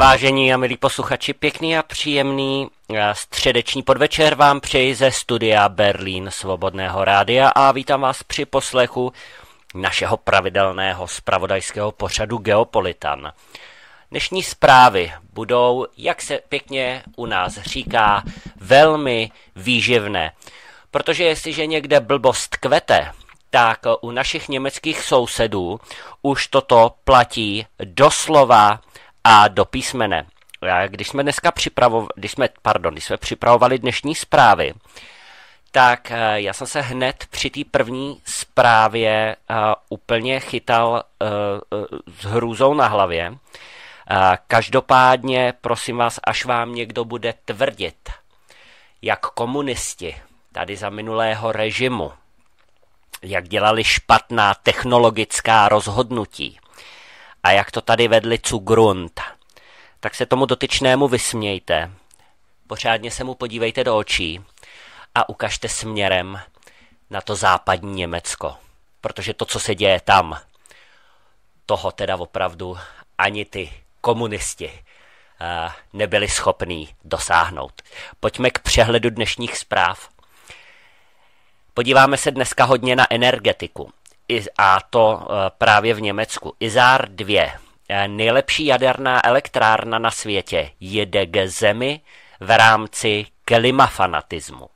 Vážení a milí posluchači, pěkný a příjemný eh, středeční podvečer vám přeji ze studia Berlín Svobodného rádia a vítám vás při poslechu našeho pravidelného spravodajského pořadu Geopolitan. Dnešní zprávy budou, jak se pěkně u nás říká, velmi výživné. Protože jestliže někde blbost kvete, tak u našich německých sousedů už toto platí doslova a do písmene. Když jsme dneska připravovali, když jsme, pardon, když jsme připravovali dnešní zprávy, tak eh, já jsem se hned při té první zprávě uh, úplně chytal uh, uh, s hrůzou na hlavě. Každopádně, prosím vás, až vám někdo bude tvrdit, jak komunisti tady za minulého režimu, jak dělali špatná technologická rozhodnutí a jak to tady vedli cu grunt, tak se tomu dotyčnému vysmějte, pořádně se mu podívejte do očí a ukažte směrem na to západní Německo. Protože to, co se děje tam, toho teda opravdu ani ty komunisti uh, nebyli schopní dosáhnout. Pojďme k přehledu dnešních zpráv. Podíváme se dneska hodně na energetiku a to eh, právě v Německu. Izár 2, eh, nejlepší jaderná elektrárna na světě, jede k zemi v rámci klimafanatismu.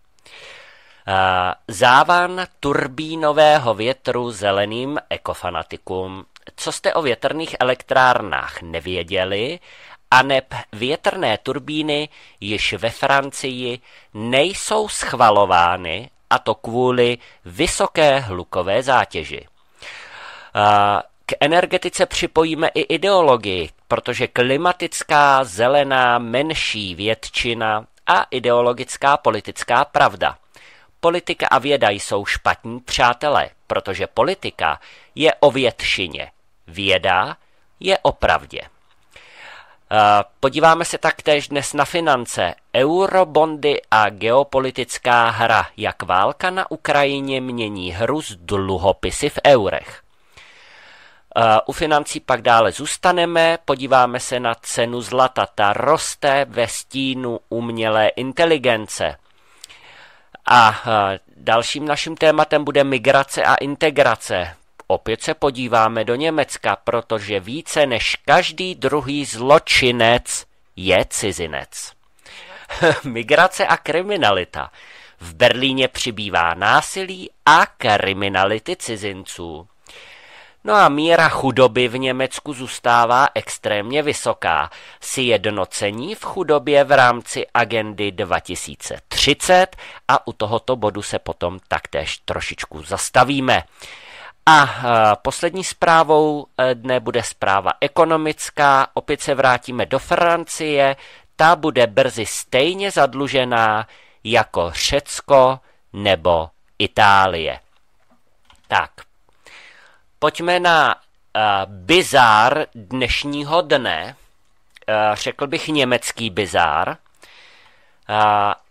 Eh, závan turbínového větru zeleným ekofanatikům. Co jste o větrných elektrárnách nevěděli, aneb větrné turbíny již ve Francii nejsou schvalovány a to kvůli vysoké hlukové zátěži. K energetice připojíme i ideologii, protože klimatická, zelená, menší většina a ideologická politická pravda. Politika a věda jsou špatní přátelé, protože politika je o většině, věda je o pravdě. Podíváme se taktéž dnes na finance, eurobondy a geopolitická hra, jak válka na Ukrajině mění hru z dluhopisy v eurech. U financí pak dále zůstaneme, podíváme se na cenu zlata. Ta roste ve stínu umělé inteligence. A dalším naším tématem bude migrace a integrace. Opět se podíváme do Německa, protože více než každý druhý zločinec je cizinec. Migrace a kriminalita. V Berlíně přibývá násilí a kriminality cizinců. No a míra chudoby v Německu zůstává extrémně vysoká. jednocení v chudobě v rámci agendy 2030 a u tohoto bodu se potom taktéž trošičku zastavíme. A poslední zprávou e, dne bude zpráva ekonomická. Opět se vrátíme do Francie. Ta bude brzy stejně zadlužená jako Řecko nebo Itálie. Tak, pojďme na uh, bizár dnešního dne. Uh, řekl bych německý bizár. Uh,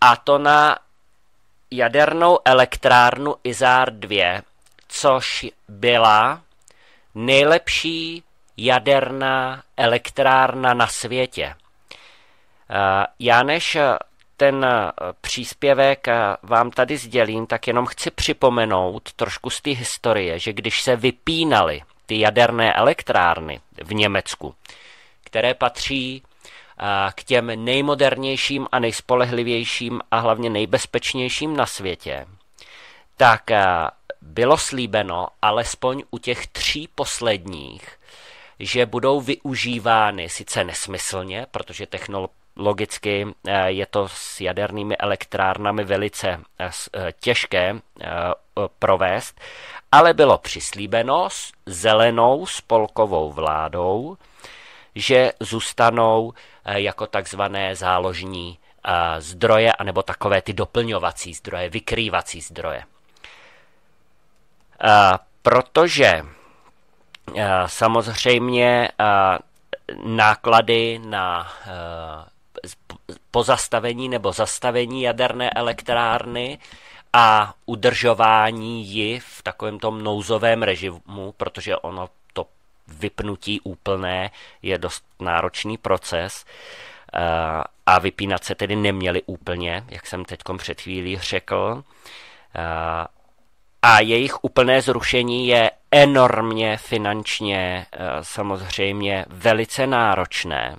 a to na jadernou elektrárnu Izár 2 což byla nejlepší jaderná elektrárna na světě. Eh, já než ten eh, příspěvek eh, vám tady sdělím, tak jenom chci připomenout trošku z té historie, že když se vypínaly ty jaderné elektrárny v Německu, které patří k těm nejmodernějším a nejspolehlivějším a hlavně nejbezpečnějším na světě, tak bylo slíbeno alespoň u těch tří posledních, že budou využívány sice nesmyslně, protože technologicky eh, je to s jadernými elektrárnami velice eh, eh, těžké provést, ale bylo přislíbeno s zelenou spolkovou vládou, že zůstanou jako takzvané záložní zdroje, anebo takové ty doplňovací zdroje, vykrývací zdroje. Eh, protože eh, samozřejmě eh, náklady na pozastavení nebo zastavení jaderné elektrárny a udržování ji v takovém tom nouzovém režimu, protože ono to vypnutí úplné je dost náročný proces a vypínat se tedy neměli úplně, jak jsem teď před chvílí řekl. A jejich úplné zrušení je enormně finančně samozřejmě velice náročné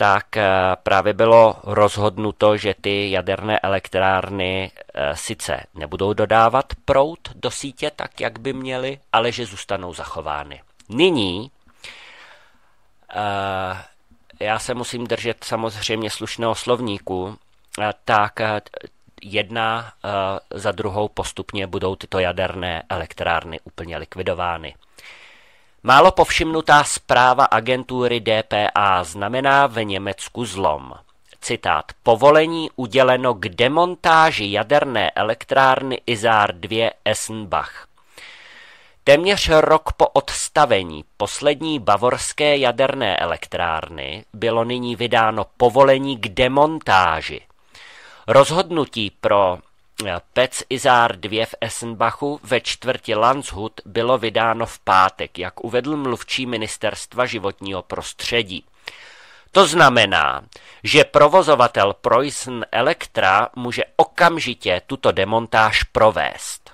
tak eh, právě bylo rozhodnuto, že ty jaderné elektrárny eh, sice nebudou dodávat prout do sítě tak, jak by měly, ale že zůstanou zachovány. Nyní eh, já se musím držet samozřejmě slušného slovníku, tak jedna za druhou postupně budou tyto jaderné elektrárny úplně likvidovány. Málo povšimnutá zpráva agentury DPA znamená v Německu zlom. Citát. Povolení uděleno k demontáži jaderné elektrárny Izár 2 Essenbach. Téměř rok po odstavení poslední bavorské jaderné elektrárny bylo nyní vydáno povolení k demontáži. Rozhodnutí pro Pec Izár 2 v Essenbachu ve čtvrti Landshut bylo vydáno v pátek, jak uvedl mluvčí ministerstva životního prostředí. To znamená, že provozovatel Preussen Elektra může okamžitě tuto demontáž provést.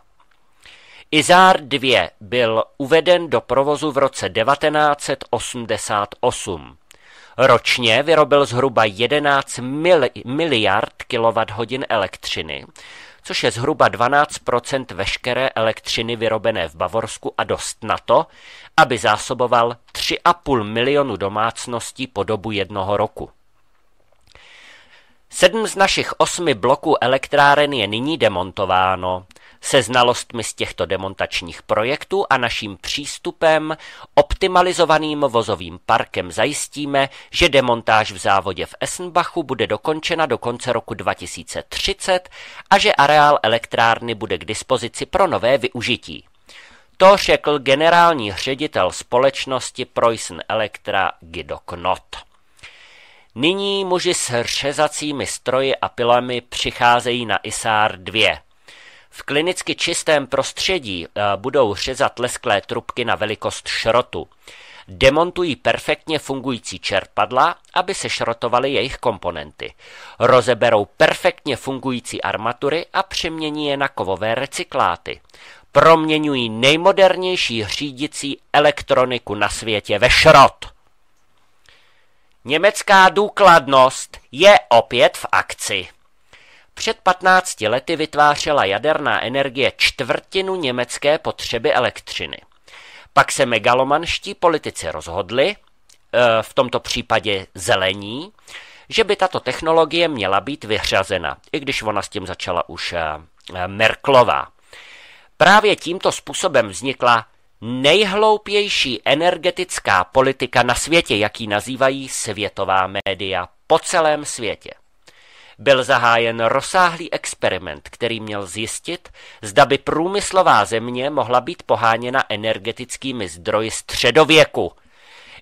Izár 2 byl uveden do provozu v roce 1988. Ročně vyrobil zhruba 11 miliard kWh elektřiny, což je zhruba 12% veškeré elektřiny vyrobené v Bavorsku a dost na to, aby zásoboval 3,5 milionu domácností po dobu jednoho roku. Sedm z našich osmi bloků elektráren je nyní demontováno, se znalostmi z těchto demontačních projektů a naším přístupem, optimalizovaným vozovým parkem zajistíme, že demontáž v závodě v Essenbachu bude dokončena do konce roku 2030 a že areál elektrárny bude k dispozici pro nové využití. To řekl generální ředitel společnosti Preussen Elektra Guido Knott. Nyní muži s řezacími stroji a pilami přicházejí na ISAR 2. V klinicky čistém prostředí eh, budou řezat lesklé trubky na velikost šrotu. Demontují perfektně fungující čerpadla, aby se šrotovaly jejich komponenty. Rozeberou perfektně fungující armatury a přemění je na kovové recykláty. Proměňují nejmodernější řídící elektroniku na světě ve šrot. Německá důkladnost je opět v akci. Před 15 lety vytvářela jaderná energie čtvrtinu německé potřeby elektřiny. Pak se megalomanští politici rozhodli, e, v tomto případě zelení, že by tato technologie měla být vyřazena, i když ona s tím začala už e, Merklová. Právě tímto způsobem vznikla nejhloupější energetická politika na světě, jaký nazývají světová média po celém světě byl zahájen rozsáhlý experiment, který měl zjistit, zda by průmyslová země mohla být poháněna energetickými zdroji středověku.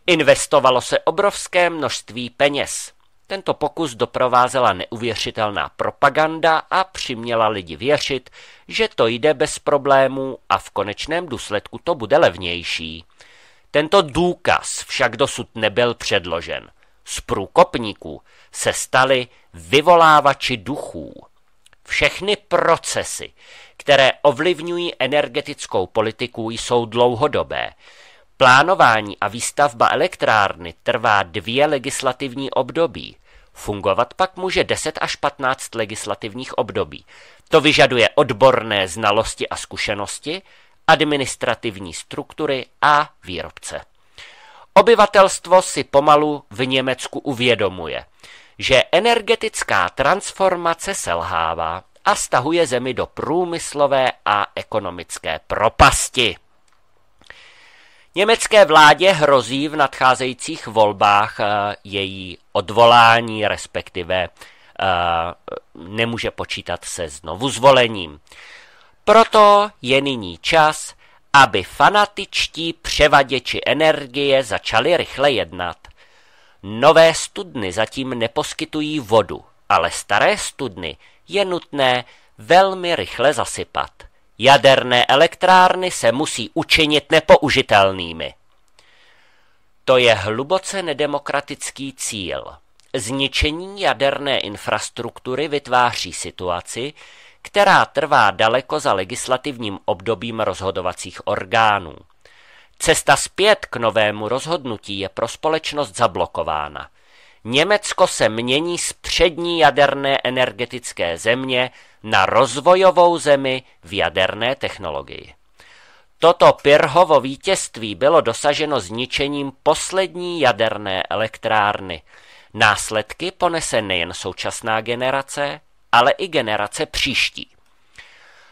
Investovalo se obrovské množství peněz. Tento pokus doprovázela neuvěřitelná propaganda a přiměla lidi věřit, že to jde bez problémů a v konečném důsledku to bude levnější. Tento důkaz však dosud nebyl předložen. Z průkopníků se stali vyvolávači duchů. Všechny procesy, které ovlivňují energetickou politiku, jsou dlouhodobé. Plánování a výstavba elektrárny trvá dvě legislativní období. Fungovat pak může 10 až 15 legislativních období. To vyžaduje odborné znalosti a zkušenosti, administrativní struktury a výrobce. Obyvatelstvo si pomalu v Německu uvědomuje, že energetická transformace selhává a stahuje zemi do průmyslové a ekonomické propasti. Německé vládě hrozí v nadcházejících volbách eh, její odvolání, respektive eh, nemůže počítat se znovu zvolením. Proto je nyní čas, aby fanatičtí převaděči energie začali rychle jednat. Nové studny zatím neposkytují vodu, ale staré studny je nutné velmi rychle zasypat. Jaderné elektrárny se musí učinit nepoužitelnými. To je hluboce nedemokratický cíl. Zničení jaderné infrastruktury vytváří situaci, která trvá daleko za legislativním obdobím rozhodovacích orgánů. Cesta zpět k novému rozhodnutí je pro společnost zablokována. Německo se mění z přední jaderné energetické země na rozvojovou zemi v jaderné technologii. Toto Pirhovo vítězství bylo dosaženo zničením poslední jaderné elektrárny. Následky ponese nejen současná generace, ale i generace příští.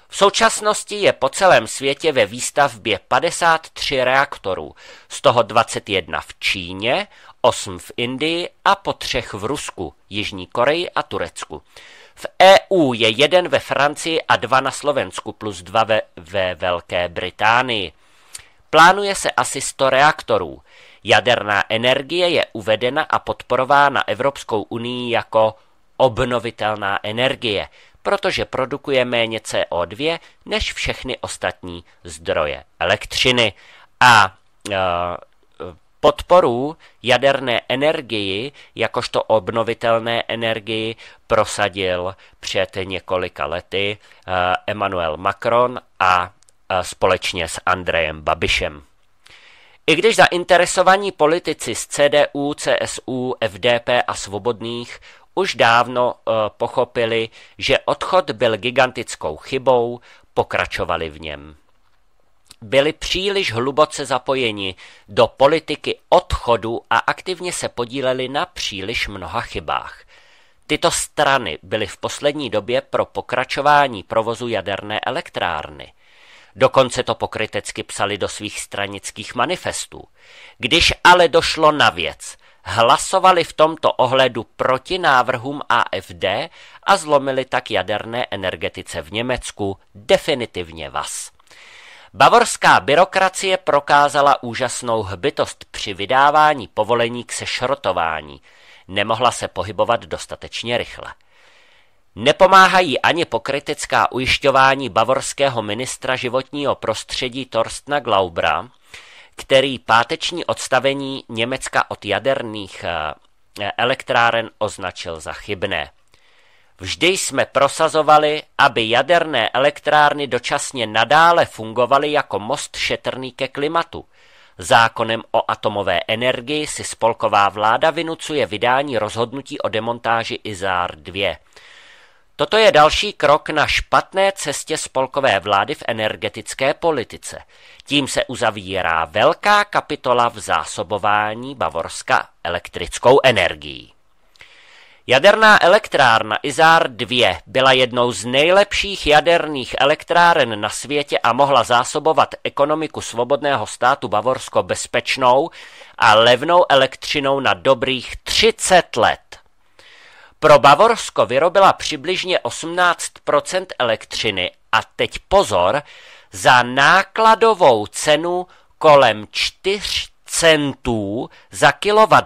V současnosti je po celém světě ve výstavbě 53 reaktorů, z toho 21 v Číně, 8 v Indii a po třech v Rusku, Jižní Koreji a Turecku. V EU je jeden ve Francii a dva na Slovensku plus dva ve, ve Velké Británii. Plánuje se asi 100 reaktorů. Jaderná energie je uvedena a podporována Evropskou unii jako obnovitelná energie, protože produkuje méně CO2 než všechny ostatní zdroje elektřiny. A e, podporu jaderné energii jakožto obnovitelné energii prosadil před několika lety e, Emmanuel Macron a e, společně s Andrejem Babišem. I když zainteresovaní politici z CDU, CSU, FDP a Svobodných už dávno uh, pochopili, že odchod byl gigantickou chybou, pokračovali v něm. Byli příliš hluboce zapojeni do politiky odchodu a aktivně se podíleli na příliš mnoha chybách. Tyto strany byly v poslední době pro pokračování provozu jaderné elektrárny. Dokonce to pokrytecky psali do svých stranických manifestů. Když ale došlo na věc, hlasovali v tomto ohledu proti návrhům AFD a zlomili tak jaderné energetice v Německu definitivně vás. Bavorská byrokracie prokázala úžasnou hbitost při vydávání povolení k sešrotování. Nemohla se pohybovat dostatečně rychle. Nepomáhají ani pokritická ujišťování bavorského ministra životního prostředí Torstna Glaubra, který páteční odstavení Německa od jaderných eh, elektráren označil za chybné. Vždy jsme prosazovali, aby jaderné elektrárny dočasně nadále fungovaly jako most šetrný ke klimatu. Zákonem o atomové energii si spolková vláda vynucuje vydání rozhodnutí o demontáži IZAR 2. Toto je další krok na špatné cestě spolkové vlády v energetické politice. Tím se uzavírá velká kapitola v zásobování Bavorska elektrickou energií. Jaderná elektrárna Izár 2 byla jednou z nejlepších jaderných elektráren na světě a mohla zásobovat ekonomiku svobodného státu Bavorsko bezpečnou a levnou elektřinou na dobrých 30 let. Pro Bavorsko vyrobila přibližně 18% elektřiny a teď pozor, za nákladovou cenu kolem 4 centů za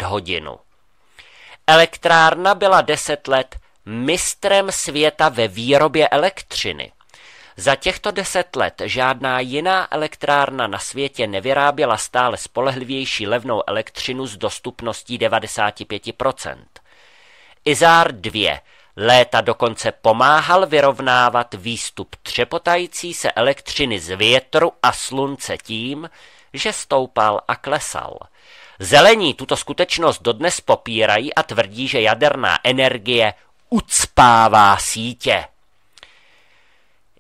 hodinu. Elektrárna byla 10 let mistrem světa ve výrobě elektřiny. Za těchto deset let žádná jiná elektrárna na světě nevyráběla stále spolehlivější levnou elektřinu s dostupností 95%. Izár 2 léta dokonce pomáhal vyrovnávat výstup třepotající se elektřiny z větru a slunce tím, že stoupal a klesal. Zelení tuto skutečnost dodnes popírají a tvrdí, že jaderná energie ucpává sítě.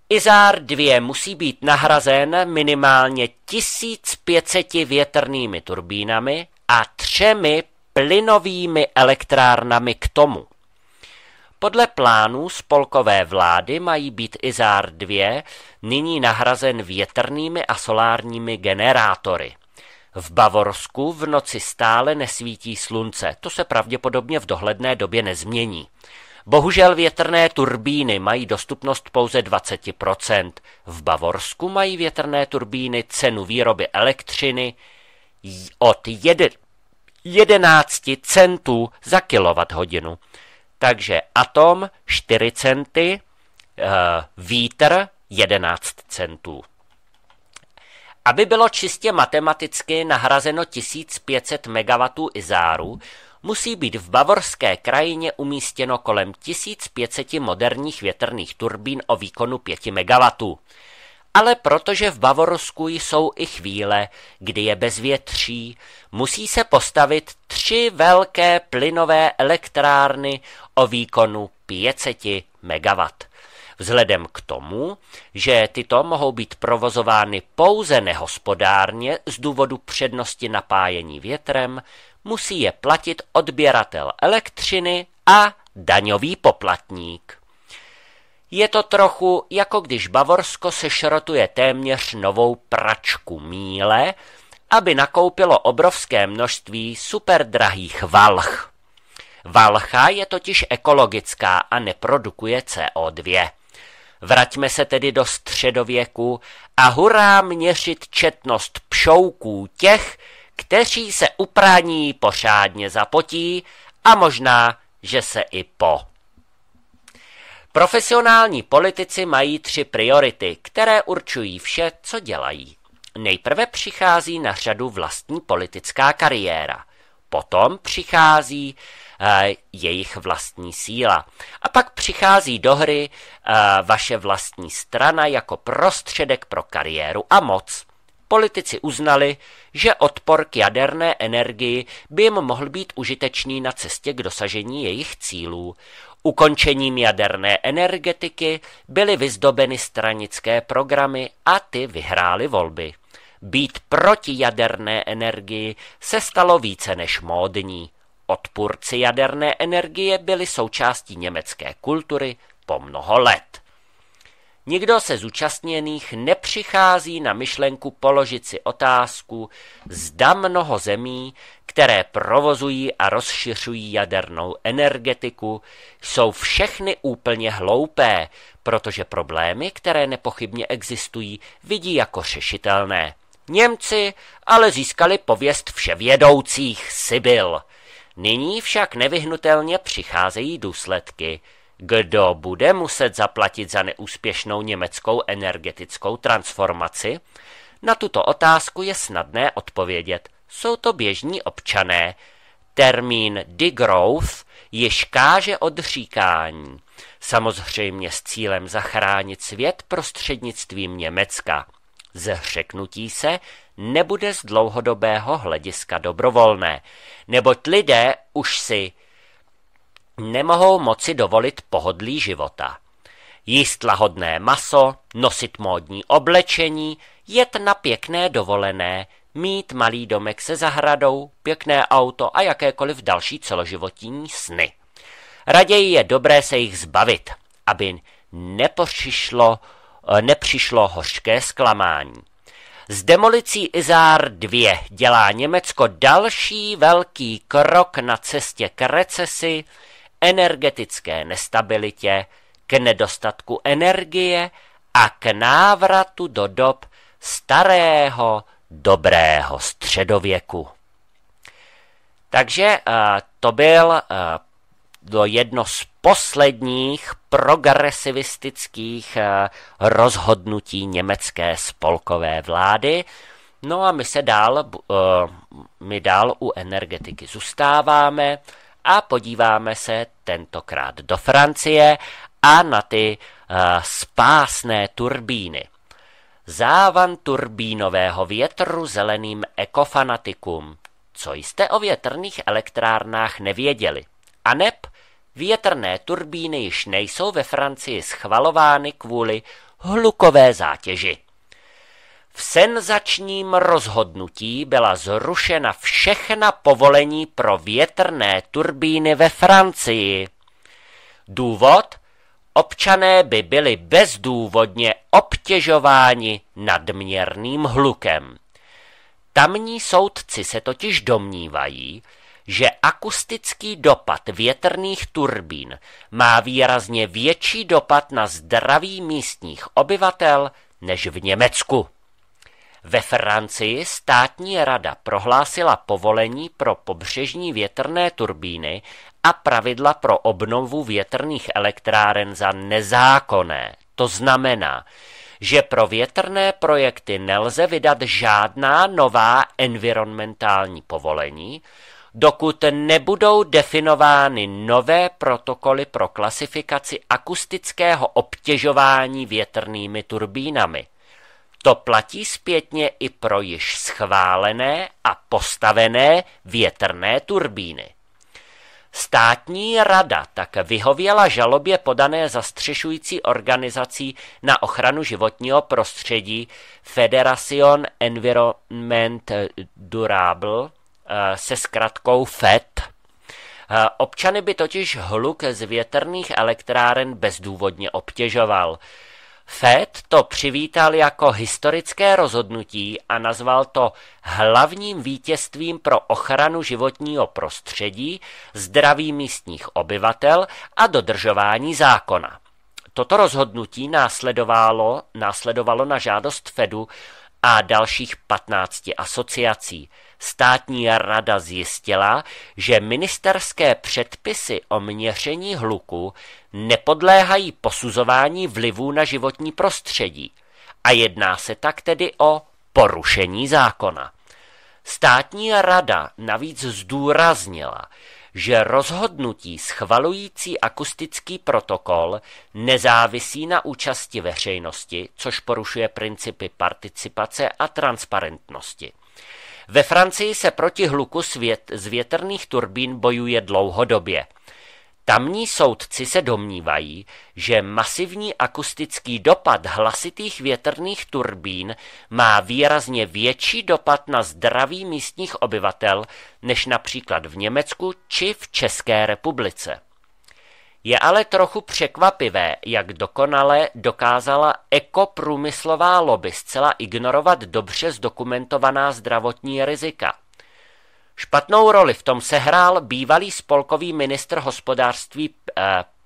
Izár 2 musí být nahrazen minimálně 1500 větrnými turbínami a třemi plynovými elektrárnami k tomu. Podle plánů spolkové vlády mají být Izár 2 nyní nahrazen větrnými a solárními generátory. V Bavorsku v noci stále nesvítí slunce, to se pravděpodobně v dohledné době nezmění. Bohužel větrné turbíny mají dostupnost pouze 20%. V Bavorsku mají větrné turbíny cenu výroby elektřiny od 11 centů za kilowatt-hodinu. Takže atom 4 centy, eh, vítr 11 centů. Aby bylo čistě matematicky nahrazeno 1500 MW izáru, musí být v bavorské krajině umístěno kolem 1500 moderních větrných turbín o výkonu 5 MW. Ale protože v Bavorsku jsou i chvíle, kdy je bezvětří, musí se postavit tři velké plynové elektrárny o výkonu 500 MW. Vzhledem k tomu, že tyto mohou být provozovány pouze nehospodárně z důvodu přednosti napájení větrem, musí je platit odběratel elektřiny a daňový poplatník. Je to trochu jako když Bavorsko sešrotuje téměř novou pračku míle, aby nakoupilo obrovské množství superdrahých valch. Valcha je totiž ekologická a neprodukuje CO2. Vraťme se tedy do středověku a hurá měřit četnost pšouků těch, kteří se uprání pořádně zapotí a možná, že se i po. Profesionální politici mají tři priority, které určují vše, co dělají. Nejprve přichází na řadu vlastní politická kariéra. Potom přichází uh, jejich vlastní síla. A pak přichází do hry uh, vaše vlastní strana jako prostředek pro kariéru a moc. Politici uznali, že odpor k jaderné energii by jim mohl být užitečný na cestě k dosažení jejich cílů. Ukončením jaderné energetiky byly vyzdobeny stranické programy a ty vyhrály volby. Být proti jaderné energii se stalo více než módní. Odpůrci jaderné energie byli součástí německé kultury po mnoho let. Nikdo se zúčastněných nepřichází na myšlenku položit si otázku, zda mnoho zemí, které provozují a rozšiřují jadernou energetiku, jsou všechny úplně hloupé, protože problémy, které nepochybně existují, vidí jako řešitelné. Němci ale získali pověst vševědoucích Sibyl. Nyní však nevyhnutelně přicházejí důsledky. Kdo bude muset zaplatit za neúspěšnou německou energetickou transformaci? Na tuto otázku je snadné odpovědět. Jsou to běžní občané. Termín degrowth již káže odříkání. Samozřejmě s cílem zachránit svět prostřednictvím Německa. Zřeknutí se nebude z dlouhodobého hlediska dobrovolné, neboť lidé už si nemohou moci dovolit pohodlí života. Jíst lahodné maso, nosit módní oblečení, jet na pěkné dovolené, mít malý domek se zahradou, pěkné auto a jakékoliv další celoživotní sny. Raději je dobré se jich zbavit, aby nepřišlo, nepřišlo hořké zklamání. S demolicí Izár 2 dělá Německo další velký krok na cestě k recesi, energetické nestabilitě, k nedostatku energie a k návratu do dob starého dobrého středověku. Takže uh, to byl uh, do jedno z posledních progresivistických uh, rozhodnutí německé spolkové vlády. No a my se dál, my dál u energetiky zůstáváme a podíváme se tentokrát do Francie a na ty uh, spásné turbíny. Závan turbínového větru zeleným ekofanatikům. Co jste o větrných elektrárnách nevěděli? A neb, větrné turbíny již nejsou ve Francii schvalovány kvůli hlukové zátěži. V senzačním rozhodnutí byla zrušena všechna povolení pro větrné turbíny ve Francii. Důvod? Občané by byli bezdůvodně obtěžováni nadměrným hlukem. Tamní soudci se totiž domnívají, že akustický dopad větrných turbín má výrazně větší dopad na zdraví místních obyvatel než v Německu. Ve Francii státní rada prohlásila povolení pro pobřežní větrné turbíny a pravidla pro obnovu větrných elektráren za nezákonné. To znamená, že pro větrné projekty nelze vydat žádná nová environmentální povolení, dokud nebudou definovány nové protokoly pro klasifikaci akustického obtěžování větrnými turbínami. To platí zpětně i pro již schválené a postavené větrné turbíny. Státní rada tak vyhověla žalobě podané zastřešující organizací na ochranu životního prostředí Federation Environment Durable eh, se zkratkou FED. Eh, občany by totiž hluk z větrných elektráren bezdůvodně obtěžoval. Fed to přivítal jako historické rozhodnutí a nazval to hlavním vítězstvím pro ochranu životního prostředí, zdraví místních obyvatel a dodržování zákona. Toto rozhodnutí následovalo, následovalo na žádost Fedu a dalších 15 asociací. Státní rada zjistila, že ministerské předpisy o měření hluku nepodléhají posuzování vlivů na životní prostředí a jedná se tak tedy o porušení zákona. Státní rada navíc zdůraznila, že rozhodnutí schvalující akustický protokol nezávisí na účasti veřejnosti, což porušuje principy participace a transparentnosti. Ve Francii se proti hluku svět, z větrných turbín bojuje dlouhodobě. Tamní soudci se domnívají, že masivní akustický dopad hlasitých větrných turbín má výrazně větší dopad na zdraví místních obyvatel než například v Německu či v České republice. Je ale trochu překvapivé, jak dokonale dokázala ekoprůmyslová lobby zcela ignorovat dobře zdokumentovaná zdravotní rizika. Špatnou roli v tom sehrál bývalý spolkový ministr hospodářství eh,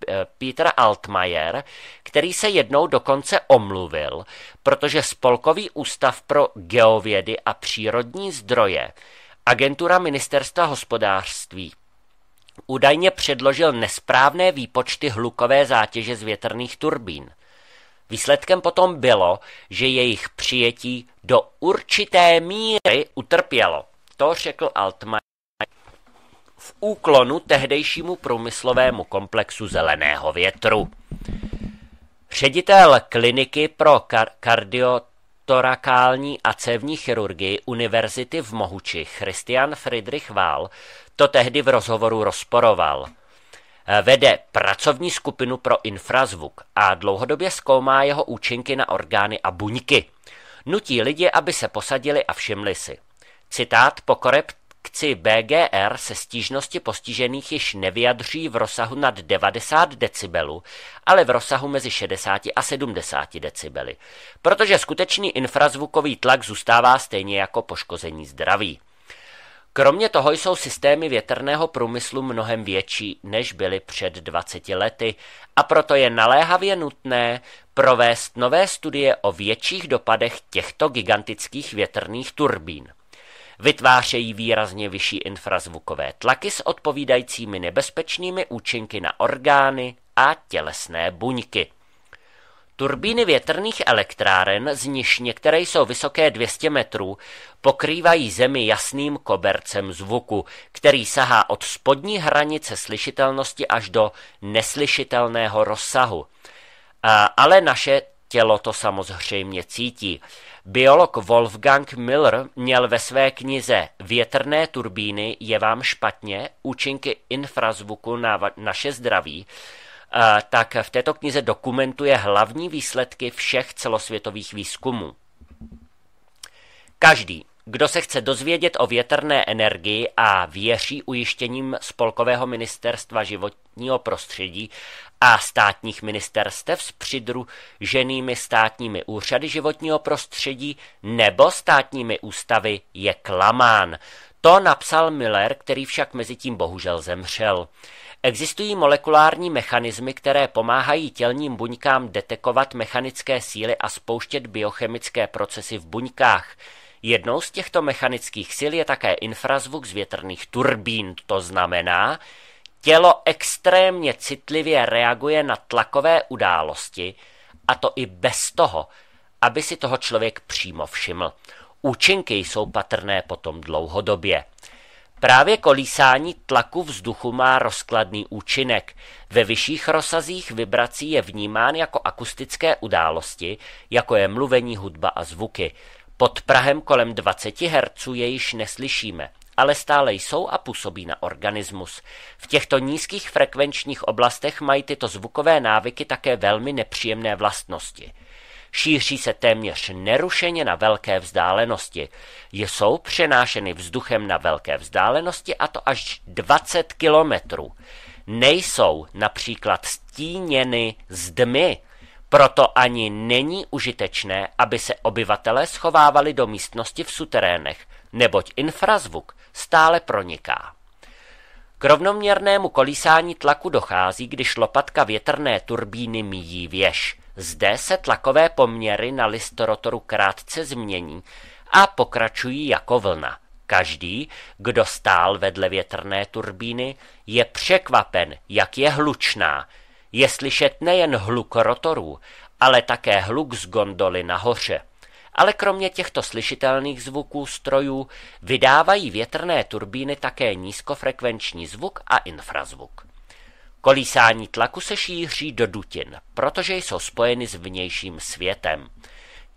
eh, Peter Altmaier, který se jednou dokonce omluvil, protože Spolkový ústav pro geovědy a přírodní zdroje, agentura ministerstva hospodářství, údajně předložil nesprávné výpočty hlukové zátěže z větrných turbín. Výsledkem potom bylo, že jejich přijetí do určité míry utrpělo. To řekl Altmaier v úklonu tehdejšímu průmyslovému komplexu zeleného větru. Ředitel kliniky pro kar- kardiotorakální a cévní chirurgii Univerzity v Mohuči Christian Friedrich Wahl to tehdy v rozhovoru rozporoval. Vede pracovní skupinu pro infrazvuk a dlouhodobě zkoumá jeho účinky na orgány a buňky. Nutí lidi, aby se posadili a všimli si. Citát po korekci BGR se stížnosti postižených již nevyjadří v rozsahu nad 90 decibelů, ale v rozsahu mezi 60 a 70 decibely, protože skutečný infrazvukový tlak zůstává stejně jako poškození zdraví. Kromě toho jsou systémy větrného průmyslu mnohem větší, než byly před 20 lety a proto je naléhavě nutné provést nové studie o větších dopadech těchto gigantických větrných turbín. Vytvářejí výrazně vyšší infrazvukové tlaky s odpovídajícími nebezpečnými účinky na orgány a tělesné buňky. Turbíny větrných elektráren, z nichž některé jsou vysoké 200 metrů, pokrývají zemi jasným kobercem zvuku, který sahá od spodní hranice slyšitelnosti až do neslyšitelného rozsahu. A, ale naše tělo to samozřejmě cítí. Biolog Wolfgang Miller měl ve své knize Větrné turbíny je vám špatně, účinky infrazvuku na naše zdraví, tak v této knize dokumentuje hlavní výsledky všech celosvětových výzkumů. Každý, kdo se chce dozvědět o větrné energii a věří ujištěním Spolkového ministerstva životního prostředí a státních ministerstev s přidruženými státními úřady životního prostředí nebo státními ústavy, je klamán. To napsal Miller, který však mezi tím bohužel zemřel. Existují molekulární mechanismy, které pomáhají tělním buňkám detekovat mechanické síly a spouštět biochemické procesy v buňkách. Jednou z těchto mechanických sil je také infrazvuk z větrných turbín, to znamená, tělo extrémně citlivě reaguje na tlakové události, a to i bez toho, aby si toho člověk přímo všiml. Účinky jsou patrné potom dlouhodobě. Právě kolísání tlaku vzduchu má rozkladný účinek. Ve vyšších rozsazích vibrací je vnímán jako akustické události, jako je mluvení, hudba a zvuky. Pod Prahem kolem 20 Hz je již neslyšíme, ale stále jsou a působí na organismus. V těchto nízkých frekvenčních oblastech mají tyto zvukové návyky také velmi nepříjemné vlastnosti. Šíří se téměř nerušeně na velké vzdálenosti. Jsou přenášeny vzduchem na velké vzdálenosti a to až 20 kilometrů. Nejsou například stíněny zdmi, proto ani není užitečné, aby se obyvatelé schovávali do místnosti v suterénech, neboť infrazvuk stále proniká. K rovnoměrnému kolísání tlaku dochází, když lopatka větrné turbíny míjí věž. Zde se tlakové poměry na listorotoru krátce změní a pokračují jako vlna. Každý, kdo stál vedle větrné turbíny, je překvapen, jak je hlučná. Je slyšet nejen hluk rotorů, ale také hluk z gondoly nahoře. Ale kromě těchto slyšitelných zvuků strojů vydávají větrné turbíny také nízkofrekvenční zvuk a infrazvuk. Kolísání tlaku se šíří do dutin, protože jsou spojeny s vnějším světem.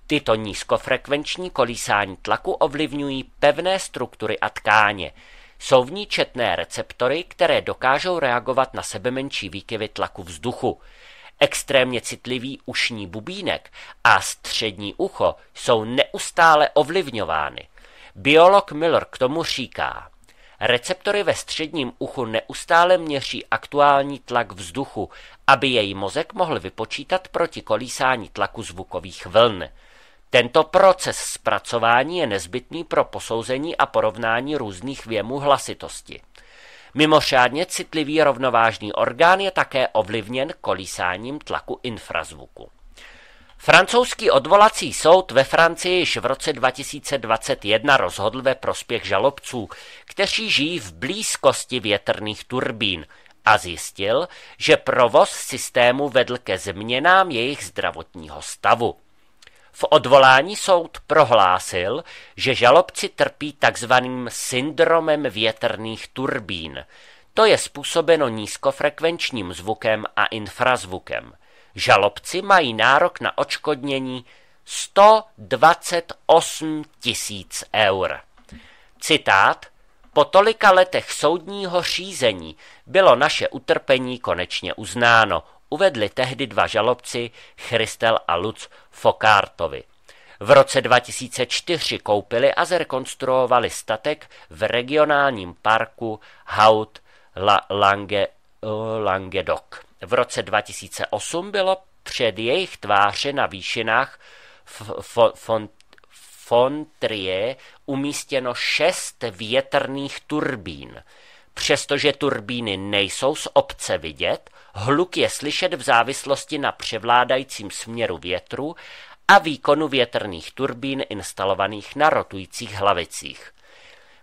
Tyto nízkofrekvenční kolísání tlaku ovlivňují pevné struktury a tkáně. Jsou v ní četné receptory, které dokážou reagovat na sebe menší výkyvy tlaku vzduchu. Extrémně citlivý ušní bubínek a střední ucho jsou neustále ovlivňovány. Biolog Miller k tomu říká, Receptory ve středním uchu neustále měří aktuální tlak vzduchu, aby její mozek mohl vypočítat proti kolísání tlaku zvukových vln. Tento proces zpracování je nezbytný pro posouzení a porovnání různých věmů hlasitosti. Mimořádně citlivý rovnovážný orgán je také ovlivněn kolísáním tlaku infrazvuku. Francouzský odvolací soud ve Francii již v roce 2021 rozhodl ve prospěch žalobců, kteří žijí v blízkosti větrných turbín a zjistil, že provoz systému vedl ke změnám jejich zdravotního stavu. V odvolání soud prohlásil, že žalobci trpí takzvaným syndromem větrných turbín. To je způsobeno nízkofrekvenčním zvukem a infrazvukem. Žalobci mají nárok na očkodnění 128 tisíc eur. Citát. Po tolika letech soudního řízení bylo naše utrpení konečně uznáno, uvedli tehdy dva žalobci Christel a Lutz Fokártovi. V roce 2004 koupili a zrekonstruovali statek v regionálním parku Haut La Lange, Languedoc. V roce 2008 bylo před jejich tváře na výšinách Fontrie umístěno šest větrných turbín. Přestože turbíny nejsou z obce vidět, hluk je slyšet v závislosti na převládajícím směru větru a výkonu větrných turbín instalovaných na rotujících hlavicích.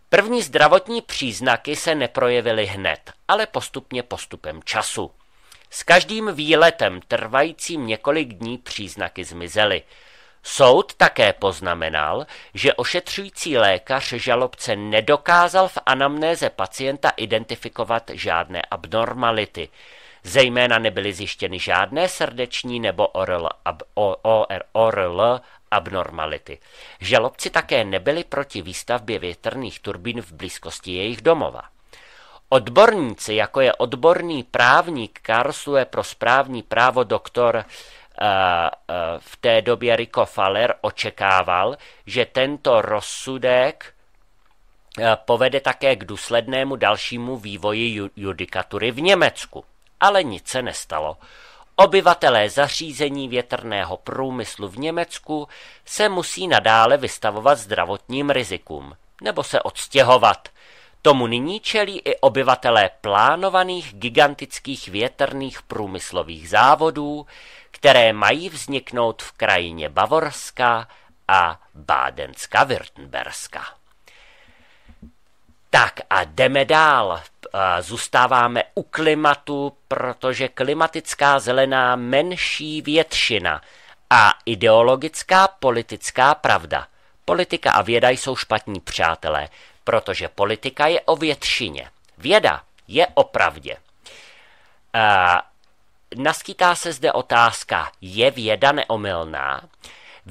První zdravotní příznaky se neprojevily hned, ale postupně postupem času. S každým výletem trvajícím několik dní příznaky zmizely. Soud také poznamenal, že ošetřující lékař žalobce nedokázal v anamnéze pacienta identifikovat žádné abnormality. Zejména nebyly zjištěny žádné srdeční nebo ORL, ab, OR, ORL abnormality. Žalobci také nebyli proti výstavbě větrných turbín v blízkosti jejich domova. Odborníci, jako je odborný právník Karlsruhe pro správní právo doktor uh, uh, v té době Rico Faller očekával, že tento rozsudek uh, povede také k důslednému dalšímu vývoji judikatury v Německu. Ale nic se nestalo. Obyvatelé zařízení větrného průmyslu v Německu se musí nadále vystavovat zdravotním rizikům nebo se odstěhovat – Tomu nyní čelí i obyvatelé plánovaných gigantických větrných průmyslových závodů, které mají vzniknout v krajině Bavorska a Bádenska Württemberska. Tak a jdeme dál. Zůstáváme u klimatu, protože klimatická zelená menší většina A ideologická politická pravda. Politika a věda jsou špatní přátelé, protože politika je o většině. Věda je o pravdě. A naskýtá se zde otázka, je věda neomylná?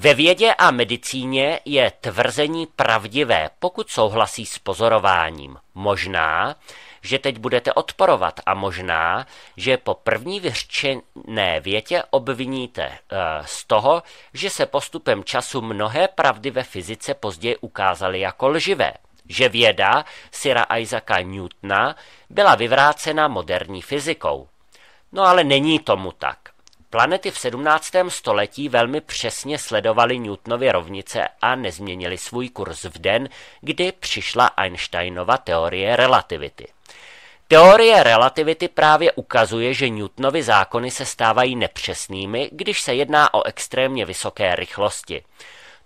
Ve vědě a medicíně je tvrzení pravdivé, pokud souhlasí s pozorováním. Možná, že teď budete odporovat a možná, že po první vyřčené větě obviníte e, z toho, že se postupem času mnohé pravdy ve fyzice později ukázaly jako lživé. Že věda Sira Isaaca Newtona byla vyvrácena moderní fyzikou. No ale není tomu tak. Planety v 17. století velmi přesně sledovaly Newtonovy rovnice a nezměnili svůj kurz v den, kdy přišla Einsteinova teorie relativity. Teorie relativity právě ukazuje, že Newtonovy zákony se stávají nepřesnými, když se jedná o extrémně vysoké rychlosti.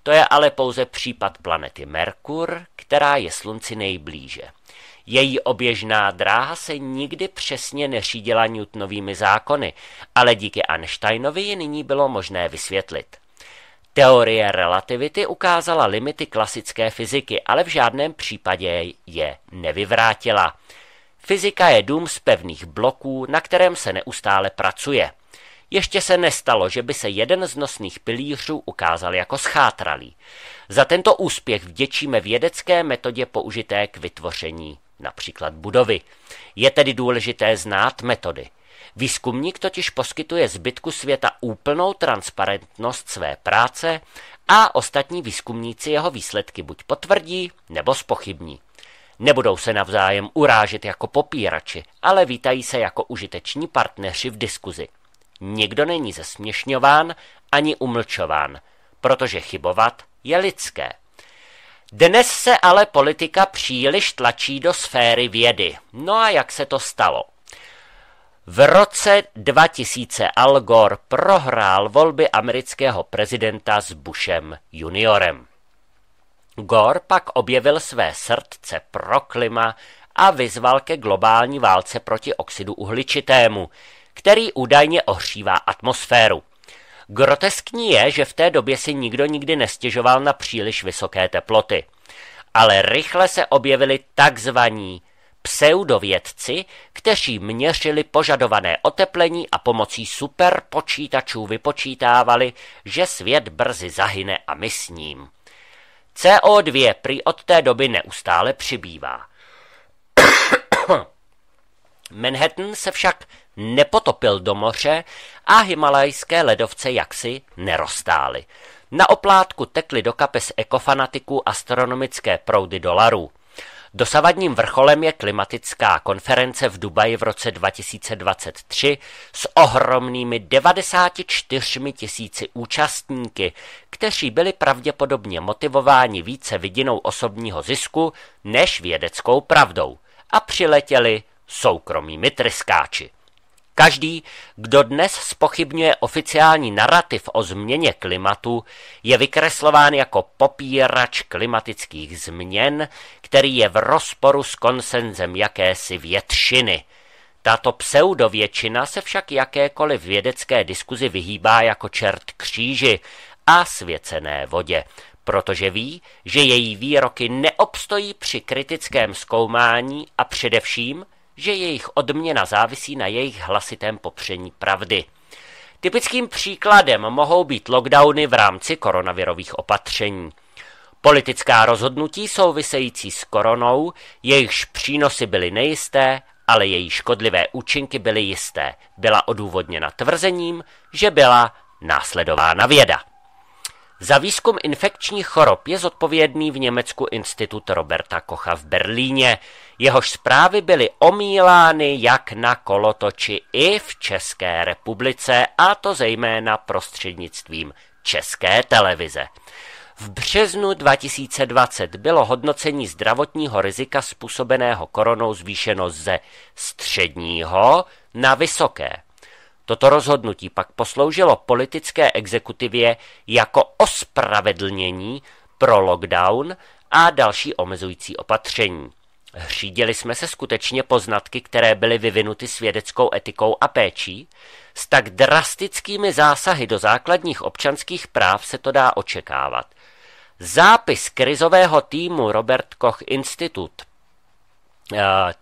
To je ale pouze případ planety Merkur, která je Slunci nejblíže. Její oběžná dráha se nikdy přesně neřídila Newtonovými zákony, ale díky Einsteinovi ji nyní bylo možné vysvětlit. Teorie relativity ukázala limity klasické fyziky, ale v žádném případě je nevyvrátila. Fyzika je dům z pevných bloků, na kterém se neustále pracuje. Ještě se nestalo, že by se jeden z nosných pilířů ukázal jako schátralý. Za tento úspěch vděčíme vědecké metodě použité k vytvoření například budovy. Je tedy důležité znát metody. Výzkumník totiž poskytuje zbytku světa úplnou transparentnost své práce a ostatní výzkumníci jeho výsledky buď potvrdí nebo spochybní. Nebudou se navzájem urážet jako popírači, ale vítají se jako užiteční partneři v diskuzi. Nikdo není zesměšňován ani umlčován, protože chybovat je lidské. Dnes se ale politika příliš tlačí do sféry vědy. No a jak se to stalo? V roce 2000 Al Gore prohrál volby amerického prezidenta s Bushem juniorem. Gore pak objevil své srdce pro klima a vyzval ke globální válce proti oxidu uhličitému, který údajně ohřívá atmosféru. Groteskní je, že v té době si nikdo nikdy nestěžoval na příliš vysoké teploty. Ale rychle se objevili takzvaní pseudovědci, kteří měřili požadované oteplení a pomocí superpočítačů vypočítávali, že svět brzy zahyne a my s ním. CO2 prý od té doby neustále přibývá. Manhattan se však nepotopil do moře a himalajské ledovce jaksi nerostály. Na oplátku tekly do kapes ekofanatiků astronomické proudy dolarů. Dosavadním vrcholem je klimatická konference v Dubaji v roce 2023 s ohromnými 94 tisíci účastníky, kteří byli pravděpodobně motivováni více vidinou osobního zisku než vědeckou pravdou a přiletěli soukromými tryskáči. Každý, kdo dnes spochybňuje oficiální narrativ o změně klimatu, je vykreslován jako popírač klimatických změn, který je v rozporu s konsenzem jakési většiny. Tato pseudovětšina se však jakékoliv vědecké diskuzi vyhýbá jako čert kříži a svěcené vodě, protože ví, že její výroky neobstojí při kritickém zkoumání a především že jejich odměna závisí na jejich hlasitém popření pravdy. Typickým příkladem mohou být lockdowny v rámci koronavirových opatření. Politická rozhodnutí související s koronou, jejichž přínosy byly nejisté, ale její škodlivé účinky byly jisté. Byla odůvodněna tvrzením, že byla následována věda. Za výzkum infekčních chorob je zodpovědný v Německu institut Roberta Kocha v Berlíně. Jehož zprávy byly omílány jak na kolotoči i v České republice, a to zejména prostřednictvím České televize. V březnu 2020 bylo hodnocení zdravotního rizika způsobeného koronou zvýšeno ze středního na vysoké. Toto rozhodnutí pak posloužilo politické exekutivě jako ospravedlnění pro lockdown a další omezující opatření. Řídili jsme se skutečně poznatky, které byly vyvinuty svědeckou etikou a péčí? S tak drastickými zásahy do základních občanských práv se to dá očekávat. Zápis krizového týmu Robert Koch Institut,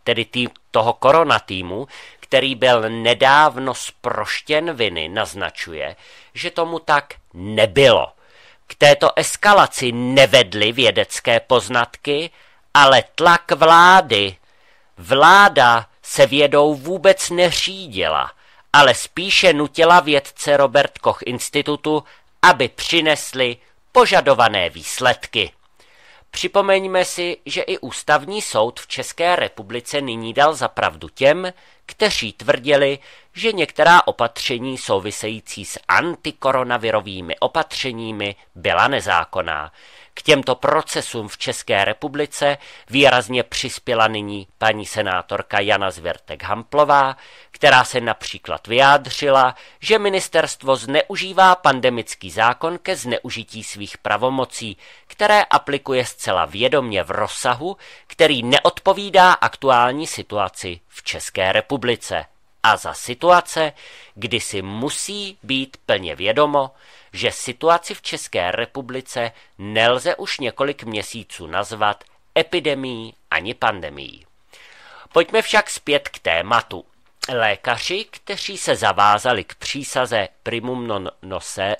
tedy tým toho koronatýmu, který byl nedávno sproštěn viny, naznačuje, že tomu tak nebylo. K této eskalaci nevedly vědecké poznatky, ale tlak vlády. Vláda se vědou vůbec neřídila, ale spíše nutila vědce Robert Koch institutu, aby přinesli požadované výsledky. Připomeňme si, že i ústavní soud v České republice nyní dal zapravdu těm, kteří tvrdili, že některá opatření související s antikoronavirovými opatřeními byla nezákonná. K těmto procesům v České republice výrazně přispěla nyní paní senátorka Jana Zvěrtek-Hamplová, která se například vyjádřila, že ministerstvo zneužívá pandemický zákon ke zneužití svých pravomocí, které aplikuje zcela vědomně v rozsahu, který neodpovídá aktuální situaci v České republice a za situace, kdy si musí být plně vědomo, že situaci v České republice nelze už několik měsíců nazvat epidemií ani pandemií. Pojďme však zpět k tématu. Lékaři, kteří se zavázali k přísaze primum non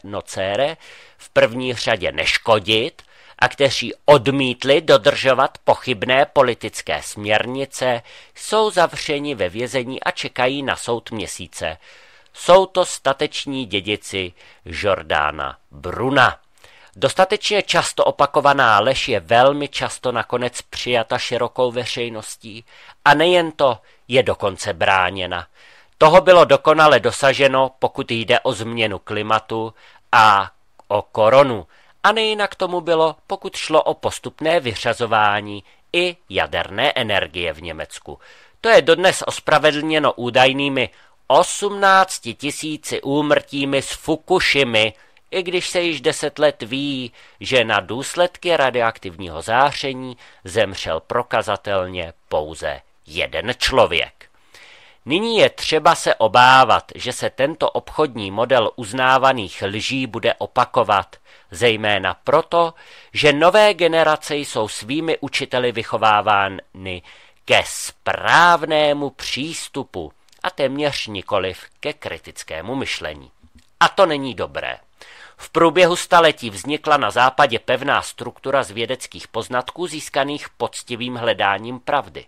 nocere v první řadě neškodit, a kteří odmítli dodržovat pochybné politické směrnice, jsou zavřeni ve vězení a čekají na soud měsíce. Jsou to stateční dědici Žordána Bruna. Dostatečně často opakovaná lež je velmi často nakonec přijata širokou veřejností a nejen to, je dokonce bráněna. Toho bylo dokonale dosaženo, pokud jde o změnu klimatu a o koronu, a nejinak tomu bylo, pokud šlo o postupné vyřazování i jaderné energie v Německu. To je dodnes ospravedlněno údajnými 18 tisíci úmrtími z Fukushimy, i když se již deset let ví, že na důsledky radioaktivního záření zemřel prokazatelně pouze jeden člověk. Nyní je třeba se obávat, že se tento obchodní model uznávaných lží bude opakovat, zejména proto, že nové generace jsou svými učiteli vychovávány ke správnému přístupu a téměř nikoliv ke kritickému myšlení. A to není dobré. V průběhu staletí vznikla na západě pevná struktura z vědeckých poznatků získaných poctivým hledáním pravdy.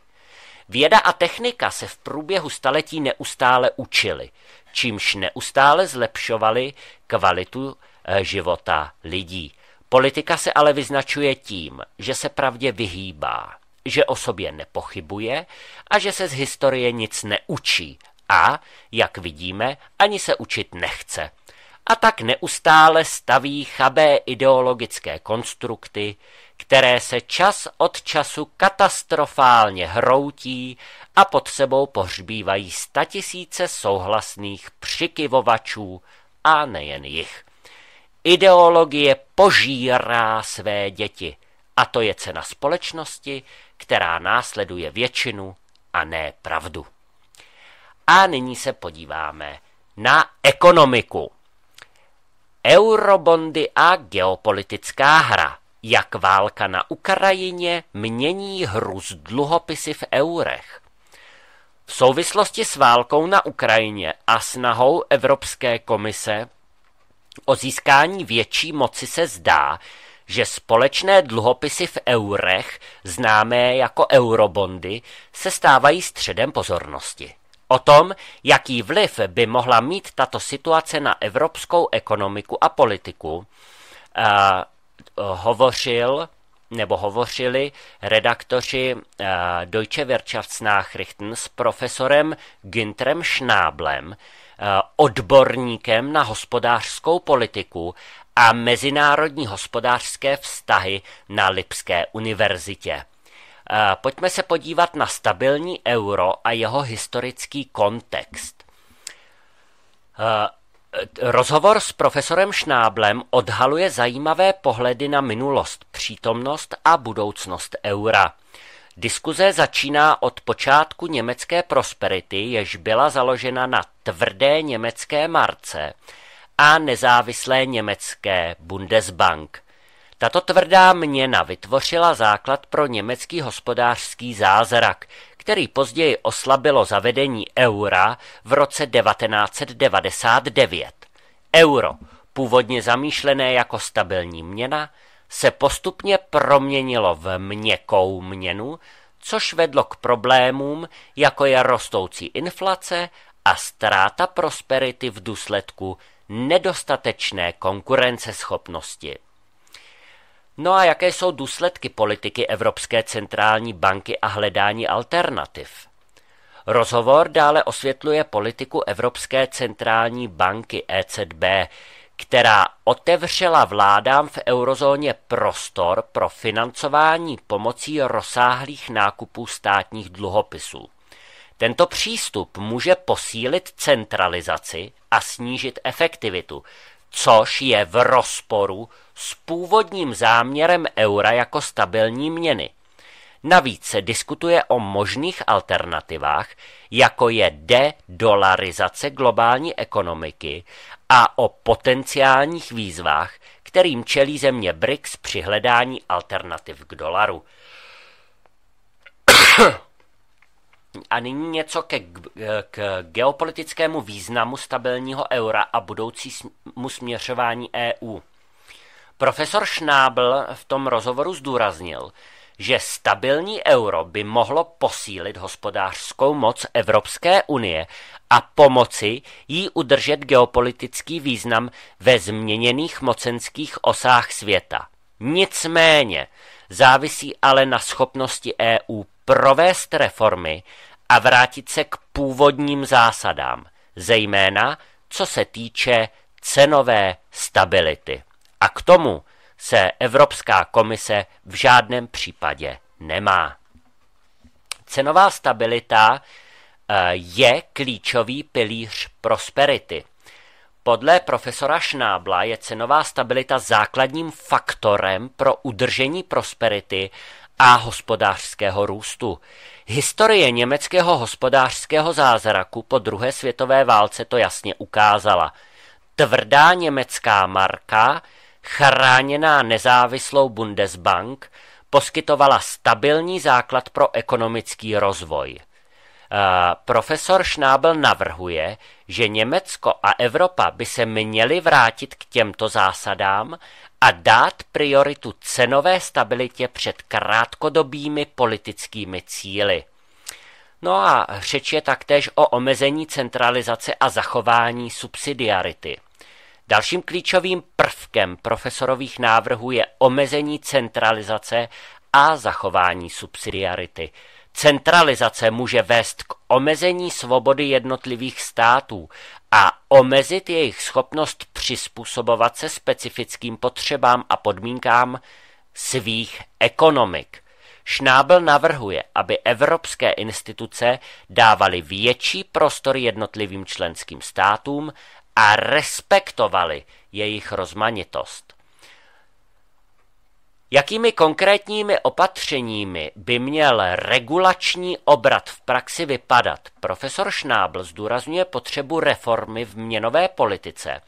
Věda a technika se v průběhu staletí neustále učily, čímž neustále zlepšovaly kvalitu života lidí. Politika se ale vyznačuje tím, že se pravdě vyhýbá, že o sobě nepochybuje a že se z historie nic neučí a, jak vidíme, ani se učit nechce. A tak neustále staví chabé ideologické konstrukty, které se čas od času katastrofálně hroutí a pod sebou pohřbívají statisíce souhlasných přikyvovačů a nejen jich. Ideologie požírá své děti a to je cena společnosti, která následuje většinu a ne pravdu. A nyní se podíváme na ekonomiku. Eurobondy a geopolitická hra jak válka na Ukrajině mění hru z dluhopisy v eurech. V souvislosti s válkou na Ukrajině a snahou Evropské komise o získání větší moci se zdá, že společné dluhopisy v eurech, známé jako eurobondy, se stávají středem pozornosti. O tom, jaký vliv by mohla mít tato situace na evropskou ekonomiku a politiku, hovořil nebo hovořili redaktoři uh, Deutsche Wirtschaftsnachrichten s profesorem Günterem Schnablem, uh, odborníkem na hospodářskou politiku a mezinárodní hospodářské vztahy na Lipské univerzitě. Uh, pojďme se podívat na stabilní euro a jeho historický kontext. Rozhovor s profesorem Šnáblem odhaluje zajímavé pohledy na minulost, přítomnost a budoucnost eura. Diskuze začíná od počátku německé prosperity, jež byla založena na tvrdé německé marce a nezávislé německé Bundesbank. Tato tvrdá měna vytvořila základ pro německý hospodářský zázrak, který později oslabilo zavedení eura v roce 1999. Euro, původně zamýšlené jako stabilní měna, se postupně proměnilo v měkkou měnu, což vedlo k problémům, jako je rostoucí inflace a ztráta prosperity v důsledku nedostatečné konkurenceschopnosti. No a jaké jsou důsledky politiky Evropské centrální banky a hledání alternativ? Rozhovor dále osvětluje politiku Evropské centrální banky ECB, která otevřela vládám v eurozóně prostor pro financování pomocí rozsáhlých nákupů státních dluhopisů. Tento přístup může posílit centralizaci a snížit efektivitu, což je v rozporu s původním záměrem eura jako stabilní měny. Navíc se diskutuje o možných alternativách, jako je de-dolarizace globální ekonomiky a o potenciálních výzvách, kterým čelí země BRICS při hledání alternativ k dolaru. A nyní něco ke, k geopolitickému významu stabilního eura a budoucímu směřování EU. Profesor Schnabel v tom rozhovoru zdůraznil, že stabilní euro by mohlo posílit hospodářskou moc Evropské unie a pomoci jí udržet geopolitický význam ve změněných mocenských osách světa. Nicméně závisí ale na schopnosti EU provést reformy a vrátit se k původním zásadám, zejména co se týče cenové stability. A k tomu se Evropská komise v žádném případě nemá. Cenová stabilita eh, je klíčový pilíř prosperity. Podle profesora Šnábla je cenová stabilita základním faktorem pro udržení prosperity a hospodářského růstu. Historie německého hospodářského zázraku po druhé světové válce to jasně ukázala. Tvrdá německá marka chráněná nezávislou Bundesbank poskytovala stabilní základ pro ekonomický rozvoj. Profesor Schnabel navrhuje, že Německo a Evropa by se měly vrátit k těmto zásadám a dát prioritu cenové stabilitě před krátkodobými politickými cíly. No a řeč je taktéž o omezení centralizace a zachování subsidiarity. Dalším klíčovým prvkem profesorových návrhů je omezení centralizace a zachování subsidiarity. Centralizace může vést k omezení svobody jednotlivých států a omezit jejich schopnost přizpůsobovat se specifickým potřebám a podmínkám svých ekonomik. Šnábel navrhuje, aby evropské instituce dávaly větší prostor jednotlivým členským státům a respektovali jejich rozmanitost. Jakými konkrétními opatřeními by měl regulační obrat v praxi vypadat? Profesor Šnábl zdůrazňuje potřebu reformy v měnové politice,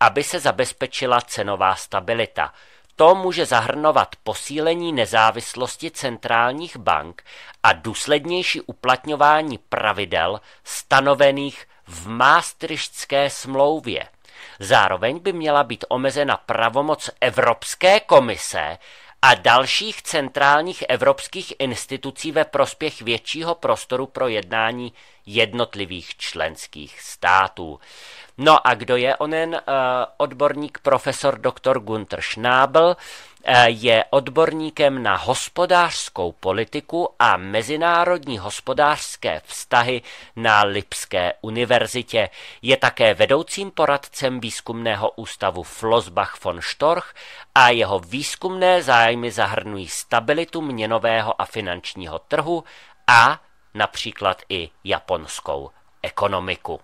aby se zabezpečila cenová stabilita. To může zahrnovat posílení nezávislosti centrálních bank a důslednější uplatňování pravidel stanovených v Maastrichtské smlouvě. Zároveň by měla být omezena pravomoc Evropské komise a dalších centrálních evropských institucí ve prospěch většího prostoru pro jednání jednotlivých členských států. No a kdo je onen uh, odborník profesor dr. Gunther Schnabel? Uh, je odborníkem na hospodářskou politiku a mezinárodní hospodářské vztahy na Lipské univerzitě. Je také vedoucím poradcem výzkumného ústavu Flossbach von Storch a jeho výzkumné zájmy zahrnují stabilitu měnového a finančního trhu a například i japonskou ekonomiku.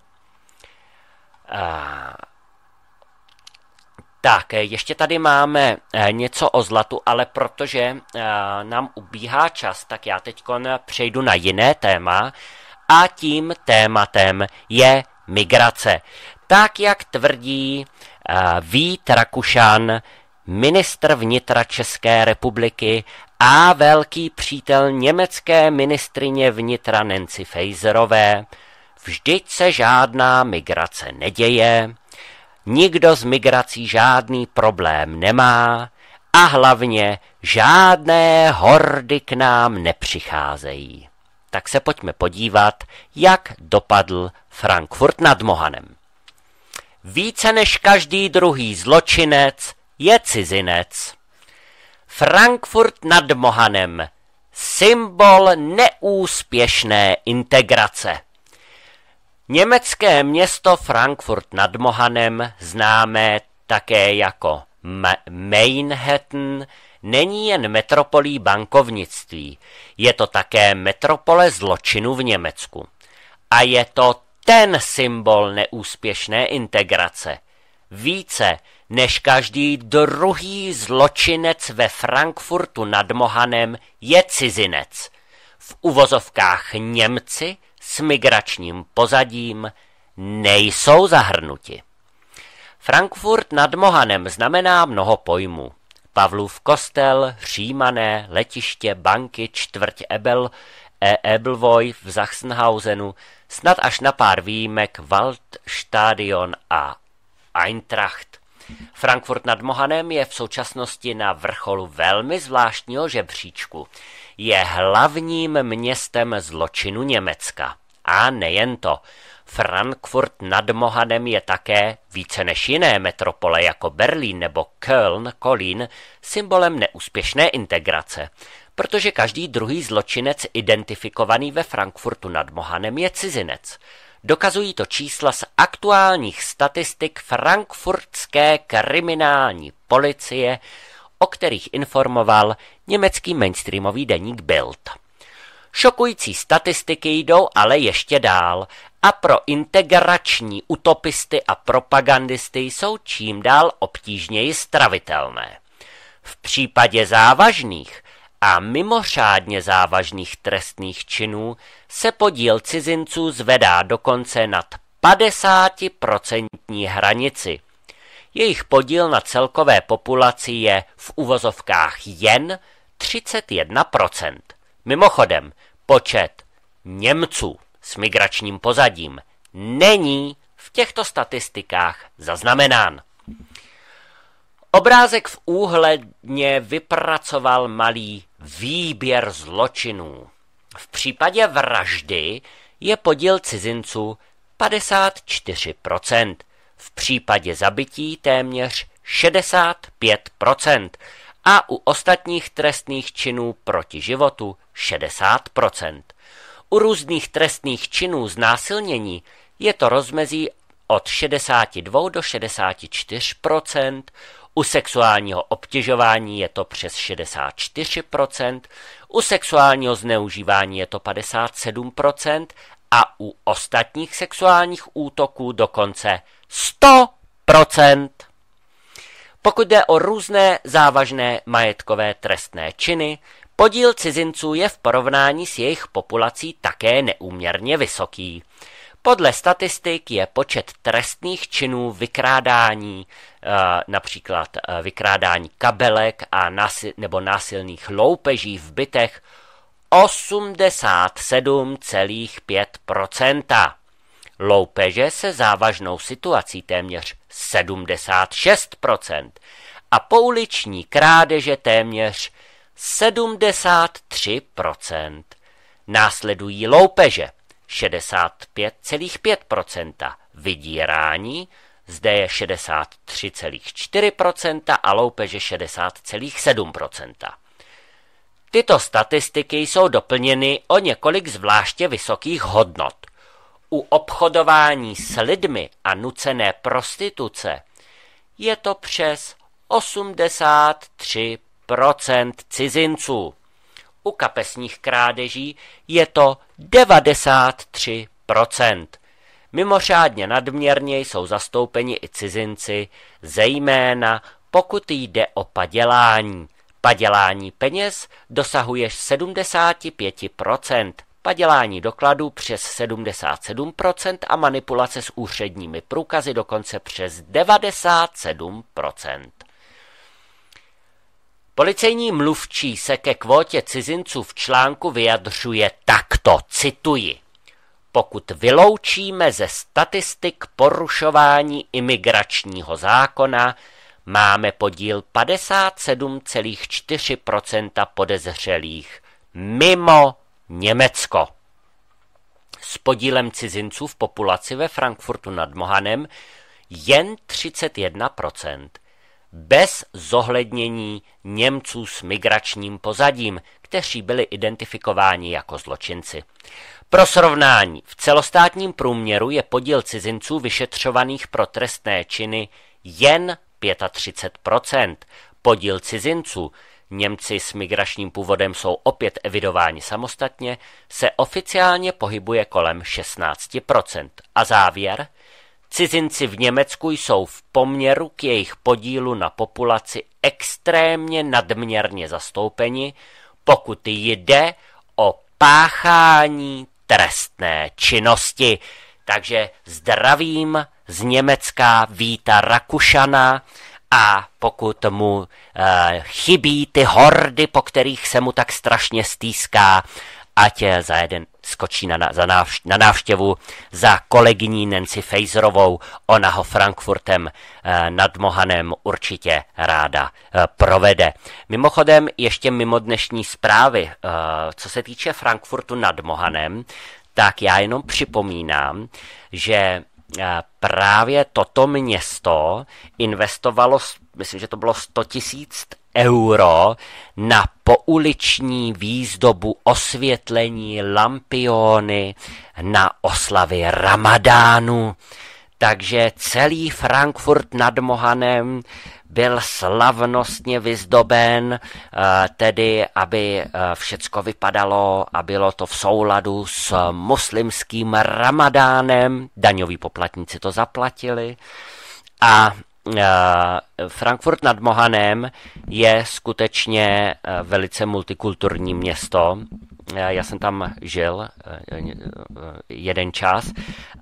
Tak, ještě tady máme něco o zlatu, ale protože nám ubíhá čas, tak já teď přejdu na jiné téma a tím tématem je migrace. Tak, jak tvrdí Vít Rakušan, ministr vnitra České republiky a velký přítel německé ministrině vnitra Nancy Faserové, vždyť se žádná migrace neděje, nikdo z migrací žádný problém nemá a hlavně žádné hordy k nám nepřicházejí. Tak se pojďme podívat, jak dopadl Frankfurt nad Mohanem. Více než každý druhý zločinec je cizinec. Frankfurt nad Mohanem, symbol neúspěšné integrace. Německé město Frankfurt nad Mohanem, známé také jako Manhattan, není jen metropolí bankovnictví, je to také metropole zločinu v Německu. A je to ten symbol neúspěšné integrace. Více než každý druhý zločinec ve Frankfurtu nad Mohanem je cizinec. V uvozovkách Němci s migračním pozadím nejsou zahrnuti. Frankfurt nad Mohanem znamená mnoho pojmů. Pavlův kostel, Římané, letiště, banky, čtvrť Ebel, e Ebelvoj v Sachsenhausenu, snad až na pár výjimek Waldstadion a Eintracht. Frankfurt nad Mohanem je v současnosti na vrcholu velmi zvláštního žebříčku. Je hlavním městem zločinu Německa. A nejen to. Frankfurt nad Mohanem je také, více než jiné metropole jako Berlín nebo Köln, Kolín, symbolem neúspěšné integrace, protože každý druhý zločinec identifikovaný ve Frankfurtu nad Mohanem je cizinec. Dokazují to čísla z aktuálních statistik frankfurtské kriminální policie, o kterých informoval německý mainstreamový deník Bild. Šokující statistiky jdou ale ještě dál a pro integrační utopisty a propagandisty jsou čím dál obtížněji stravitelné. V případě závažných a mimořádně závažných trestných činů se podíl cizinců zvedá dokonce nad 50% hranici. Jejich podíl na celkové populaci je v uvozovkách jen 31%. Mimochodem, počet Němců s migračním pozadím není v těchto statistikách zaznamenán. Obrázek v úhledně vypracoval malý výběr zločinů. V případě vraždy je podíl cizinců 54%, v případě zabití téměř 65% a u ostatních trestných činů proti životu 60%. U různých trestných činů znásilnění je to rozmezí od 62 do 64% u sexuálního obtěžování je to přes 64%, u sexuálního zneužívání je to 57% a u ostatních sexuálních útoků dokonce 100%. Pokud jde o různé závažné majetkové trestné činy, podíl cizinců je v porovnání s jejich populací také neúměrně vysoký. Podle statistik je počet trestných činů vykrádání, eh, například eh, vykrádání kabelek a násil, nebo násilných loupeží v bytech 87,5%. Loupeže se závažnou situací téměř 76% a pouliční krádeže téměř 73%. Následují loupeže 65,5%, vydírání, zde je 63,4% a loupeže 60,7%. Tyto statistiky jsou doplněny o několik zvláště vysokých hodnot. U obchodování s lidmi a nucené prostituce je to přes 83% cizinců u kapesních krádeží je to 93%. Mimořádně nadměrně jsou zastoupeni i cizinci, zejména pokud jde o padělání. Padělání peněz dosahuje 75%, padělání dokladů přes 77% a manipulace s úředními průkazy dokonce přes 97%. Policejní mluvčí se ke kvótě cizinců v článku vyjadřuje takto, cituji. Pokud vyloučíme ze statistik porušování imigračního zákona, máme podíl 57,4% podezřelých mimo Německo. S podílem cizinců v populaci ve Frankfurtu nad Mohanem jen 31%, bez zohlednění Němců s migračním pozadím, kteří byli identifikováni jako zločinci. Pro srovnání, v celostátním průměru je podíl cizinců vyšetřovaných pro trestné činy jen 35%. Podíl cizinců, Němci s migračním původem jsou opět evidováni samostatně, se oficiálně pohybuje kolem 16%. A závěr? Cizinci v Německu jsou v poměru k jejich podílu na populaci extrémně nadměrně zastoupeni, pokud jde o páchání trestné činnosti. Takže zdravím z Německa Víta Rakušana a pokud mu e, chybí ty hordy, po kterých se mu tak strašně stýská, ať za jeden skočí na, za návš, na návštěvu za kolegyní Nancy Fejzrovou. Ona ho Frankfurtem e, nad Mohanem určitě ráda e, provede. Mimochodem, ještě mimo dnešní zprávy, e, co se týče Frankfurtu nad Mohanem, tak já jenom připomínám, že právě toto město investovalo, myslím, že to bylo 100 tisíc euro na pouliční výzdobu, osvětlení, lampiony, na oslavy Ramadánu. Takže celý Frankfurt nad Mohanem byl slavnostně vyzdoben, eh, tedy aby eh, všecko vypadalo a bylo to v souladu s muslimským ramadánem. Daňoví poplatníci to zaplatili. A eh, Frankfurt nad Mohanem je skutečně velice multikulturní město. Já jsem tam žil jeden čas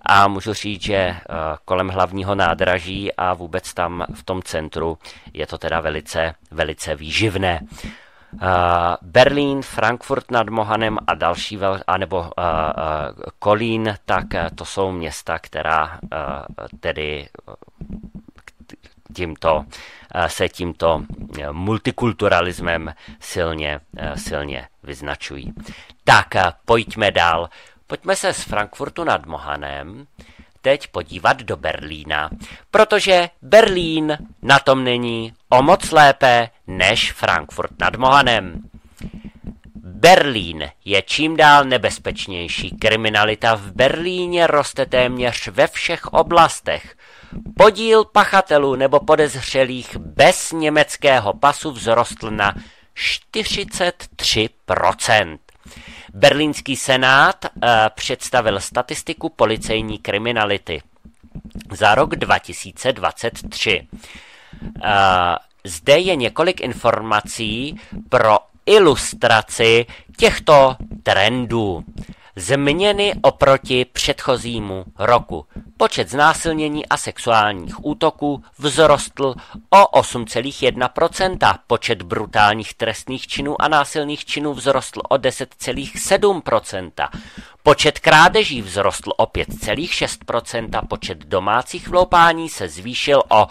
a můžu říct, že eh, kolem hlavního nádraží a vůbec tam v tom centru je to teda velice, velice výživné. Berlín, Frankfurt nad Mohanem a další, vel, anebo Kolín, tak to jsou města, která tedy tímto, se tímto multikulturalismem silně, silně vyznačují. Tak pojďme dál. Pojďme se z Frankfurtu nad Mohanem teď podívat do Berlína, protože Berlín na tom není o moc lépe než Frankfurt nad Mohanem. Berlín je čím dál nebezpečnější. Kriminalita v Berlíně roste téměř ve všech oblastech. Podíl pachatelů nebo podezřelých bez německého pasu vzrostl na 43%. Berlínský senát uh, představil statistiku policejní kriminality za rok 2023. Uh, eh, zde je několik informací pro ilustraci těchto trendů. Změny oproti předchozímu roku. Počet znásilnění a sexuálních útoků vzrostl o 8,1%. Počet brutálních trestných činů a násilných činů vzrostl o 10,7%. Počet krádeží vzrostl o 5,6%. Počet domácích vloupání se zvýšil o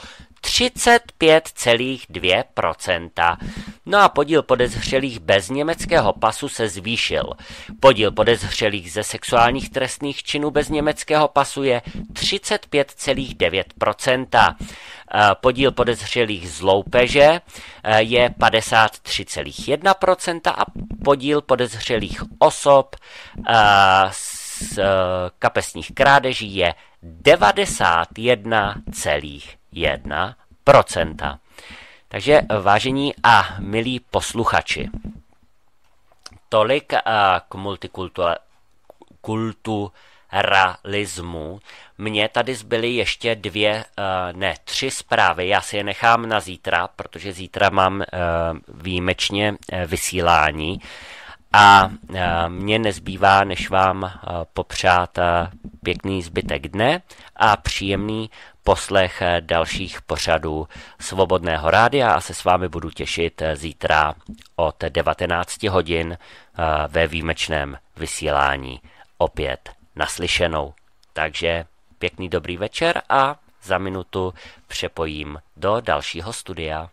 35,2%. No a podíl podezřelých bez německého pasu se zvýšil. Podíl podezřelých ze sexuálních trestných činů bez německého pasu je 35,9%. Podíl podezřelých z loupeže eh, je 53,1% a podíl podezřelých osob eh, z eh, kapesních krádeží je 91,1%. Takže vážení a milí posluchači, tolik k multikulturalismu. Mně tady zbyly ještě dvě, ne, tři zprávy, já si je nechám na zítra, protože zítra mám výjimečně vysílání a mně nezbývá, než vám popřát pěkný zbytek dne a příjemný poslech dalších pořadů Svobodného rádia a se s vámi budu těšit zítra od 19 hodin ve výjimečném vysílání opět naslyšenou. Takže pěkný dobrý večer a za minutu přepojím do dalšího studia.